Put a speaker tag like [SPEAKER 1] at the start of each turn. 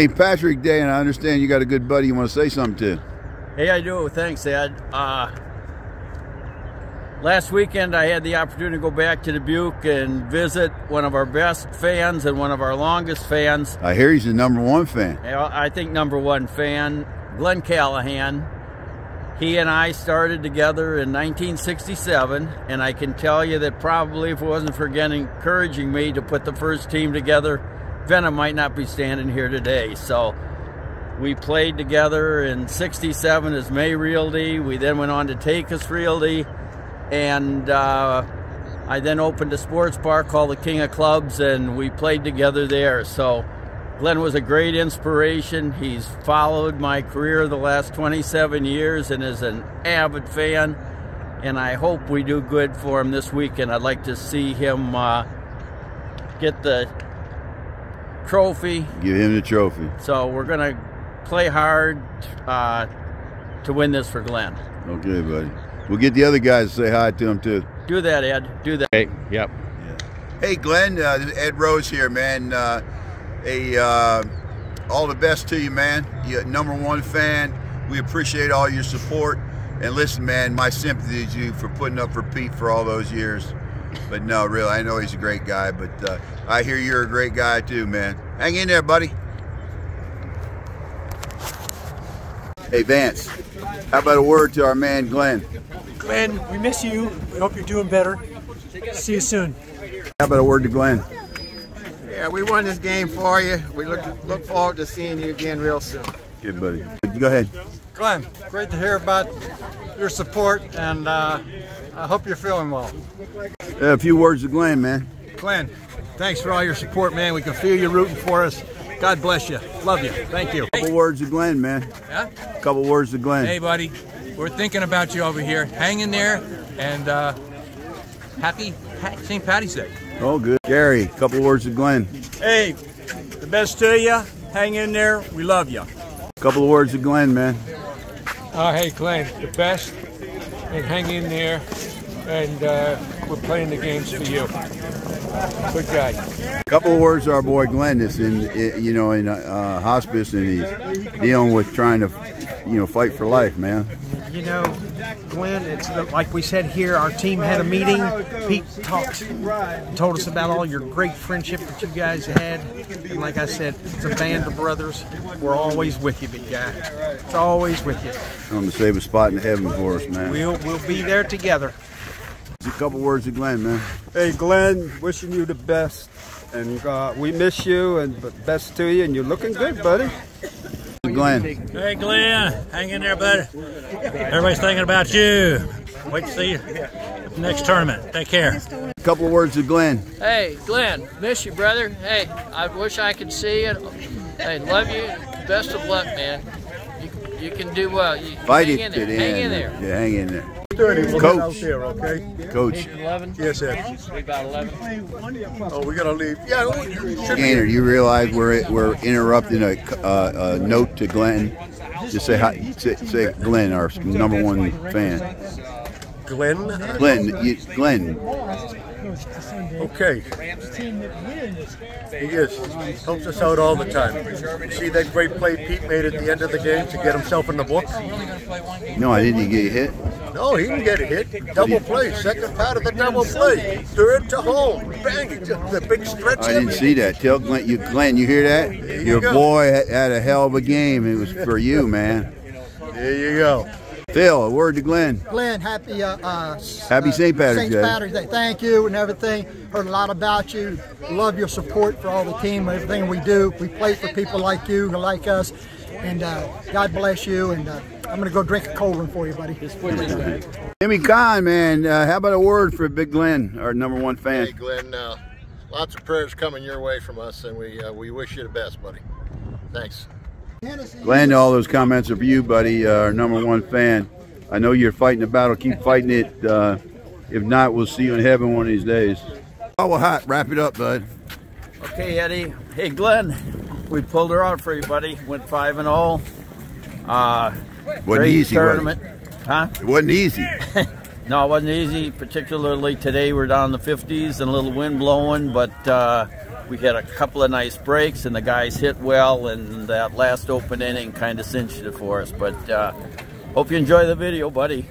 [SPEAKER 1] St. Patrick Day, and I understand you got a good buddy you want to say something to.
[SPEAKER 2] Hey, I do. Thanks, Ed. Uh, last weekend, I had the opportunity to go back to Dubuque and visit one of our best fans and one of our longest fans.
[SPEAKER 1] I hear he's the number one fan.
[SPEAKER 2] I think number one fan, Glenn Calahan. He and I started together in 1967, and I can tell you that probably if it wasn't for Glenn encouraging me to put the first team together, Venom might not be standing here today. So we played together in 67 as May Realty. We then went on to take Tachus Realty, and uh, I then opened a sports bar called the King of Clubs, and we played together there. So Glenn was a great inspiration. He's followed my career the last 27 years and is an avid fan. And I hope we do good for him this weekend. I'd like to see him uh, get the trophy.
[SPEAKER 1] Give him the trophy.
[SPEAKER 2] So we're going to play hard uh, to win this for Glenn.
[SPEAKER 1] Okay, buddy. We'll get the other guys to say hi to him, too.
[SPEAKER 2] Do that, Ed. Do that.
[SPEAKER 3] Hey, yep.
[SPEAKER 1] Hey, Glenn. Uh, Ed Rose here, man. Uh, a uh, all the best to you, man. You're number one fan. We appreciate all your support. And listen, man, my sympathy to you for putting up for Pete for all those years. But no, really, I know he's a great guy. But uh, I hear you're a great guy too, man. Hang in there, buddy. Hey, Vance. How about a word to our man, Glenn?
[SPEAKER 4] Glenn, we miss you. We hope you're doing better. See you soon.
[SPEAKER 1] How about a word to Glenn?
[SPEAKER 5] Yeah, we won this game for you. We look look forward to seeing you again real soon.
[SPEAKER 1] Good, buddy. Go ahead.
[SPEAKER 6] Glenn, great to hear about your support, and uh, I hope you're feeling well.
[SPEAKER 1] Uh, a few words to Glenn, man.
[SPEAKER 6] Glenn, thanks for all your support, man. We can feel you rooting for us. God bless you. Love you. Thank you.
[SPEAKER 1] Couple words to Glenn, man.
[SPEAKER 7] Yeah?
[SPEAKER 1] Couple words to Glenn.
[SPEAKER 7] Hey, buddy. We're thinking about you over here. Hang in there, and uh, happy St. Patty's Day.
[SPEAKER 1] Oh, good. Gary, a couple words to Glenn.
[SPEAKER 4] Hey, the best to you. Hang in there. We love you.
[SPEAKER 1] Couple of words to Glenn, man.
[SPEAKER 8] Oh, hey, Glenn, the best, and hang in there. And uh, we're playing the games for you. Good guy.
[SPEAKER 1] Couple of words to our boy Glenn that's in, you know, in uh, hospice and he's dealing with trying to, you know, fight for life, man.
[SPEAKER 9] You know, Glenn, it's like we said here. Our team had a meeting. Pete talked, told us about all your great friendship that you guys had. And like I said, it's a band of brothers. We're always with you, big guy. It's always with you.
[SPEAKER 1] I'm gonna save a spot in heaven for us, man.
[SPEAKER 9] We'll we'll be there together.
[SPEAKER 1] Just a couple words to Glenn, man.
[SPEAKER 10] Hey, Glenn, wishing you the best, and uh, we miss you, and but best to you, and you're looking good, buddy.
[SPEAKER 1] Glenn.
[SPEAKER 11] Hey, Glenn. Hang in there, buddy. Everybody's thinking about you. Wait to see you next tournament. Take care.
[SPEAKER 1] A couple of words to Glenn.
[SPEAKER 12] Hey, Glenn. Miss you, brother. Hey, I wish I could see you. Hey, love you. Best of luck, man. You, you can do well. You,
[SPEAKER 1] Fight
[SPEAKER 12] hang
[SPEAKER 1] it
[SPEAKER 12] in there. Hang
[SPEAKER 1] end.
[SPEAKER 12] in there.
[SPEAKER 1] Yeah, hang in there.
[SPEAKER 6] We'll
[SPEAKER 1] Coach.
[SPEAKER 6] get out there, okay?
[SPEAKER 1] Coach.
[SPEAKER 12] 11?
[SPEAKER 6] Yes, sir.
[SPEAKER 12] We about 11.
[SPEAKER 6] Oh, we gotta leave. Yeah, we should be.
[SPEAKER 1] Gainer, you realize we're we're interrupting a, uh, a note to Glenn. Just say hi, say, say Glenn, our number one fan.
[SPEAKER 6] Glenn.
[SPEAKER 1] Glenn, you, Glenn.
[SPEAKER 6] Okay. He is. Helps us out all the time. You see that great play Pete made at the end of the game to get himself in the book?
[SPEAKER 1] No, I didn't He get hit.
[SPEAKER 6] No, he didn't get a hit. Double play. Second part of the double play. Third to home. Bang. The big stretch.
[SPEAKER 1] I didn't see that. Tell Glenn, you Glenn, you hear that?
[SPEAKER 6] you
[SPEAKER 1] Your
[SPEAKER 6] go.
[SPEAKER 1] boy had- had a hell of a game. It was for you, man.
[SPEAKER 6] There you go.
[SPEAKER 1] Phil, a word to Glenn.
[SPEAKER 13] Glenn, happy uh, uh,
[SPEAKER 1] Happy
[SPEAKER 13] uh,
[SPEAKER 1] St. Patrick's
[SPEAKER 13] St.
[SPEAKER 1] Day.
[SPEAKER 13] Patrick's Day. Thank you and everything. Heard a lot about you. Love your support for all the team, and everything we do. We play for people like you, who like us. And uh, God bless you. And uh, I'm going to go drink a cold one for you, buddy.
[SPEAKER 1] Jimmy Kahn, man. Uh, how about a word for Big Glenn, our number one fan?
[SPEAKER 14] Hey, Glenn, uh, lots of prayers coming your way from us, and we uh, we wish you the best, buddy. Thanks.
[SPEAKER 1] Glenn, all those comments are for you, buddy, uh, our number one fan. I know you're fighting the battle. Keep fighting it. Uh, if not, we'll see you in heaven one of these days. Oh, well, hot. Wrap it up, bud.
[SPEAKER 2] Okay, Eddie. Hey, Glenn. We pulled her out for you, buddy. Went 5 and 0. Uh,
[SPEAKER 1] Wasn't easy, was it?
[SPEAKER 2] tournament. Huh?
[SPEAKER 1] It wasn't easy.
[SPEAKER 2] no, it wasn't easy, particularly today. We're down in the 50s and a little wind blowing, but uh, we had a couple of nice breaks, and the guys hit well, and that last open inning kind of cinched it for us. But uh, hope you enjoy the video, buddy.